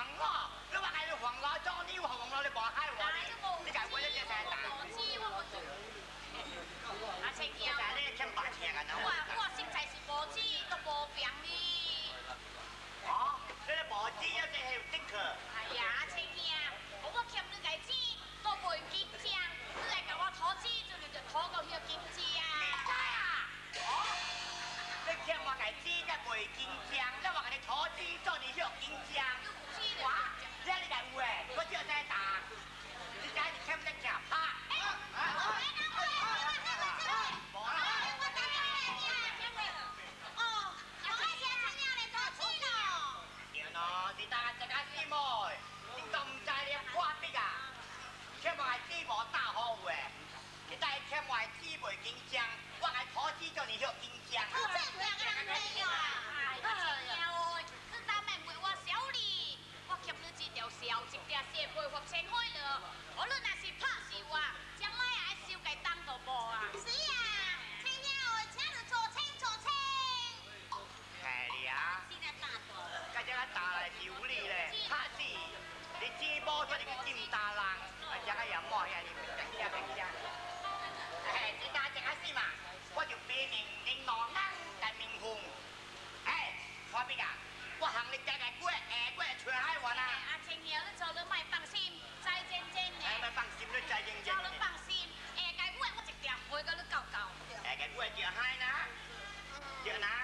黄老，你话系黄老做你黄老你无害我，你解我一只生蛋。阿青兄，你欠白钱啊？我我实在是无钱，都无病哩。哦，你无钱有只系有的去。哎呀，阿青兄，我欠你个钱都袂紧张，你来甲我讨钱，就就讨到许紧张。知啊？哦。你欠我个钱才袂紧张，你话你讨钱做你许紧张。哇，这你个有诶，我只在打，你家你欠得假怕。喏，是大家一家姊妹，你都唔知你挂逼这条小一条血赔付千块了。无论若是拍死我，将来也收个当都无啊！是啊，青鸟哦，请你做清做清。系啊。现在大多。家只个打来有理咧，拍死你姊母出你个金大人，啊，只个也莫呀，你等下等下。哎，你打这个死嘛？我就别名领导人的名红。哎，花边啊，我行你家个过下过出海我啦。阿青兄，你做你莫放心，再认真呢。哎，咪放心，你再认真。叫你放心，下个月我一条会跟你搞搞。下个月就海呐，就拿。对，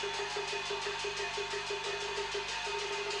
フフフフフフ。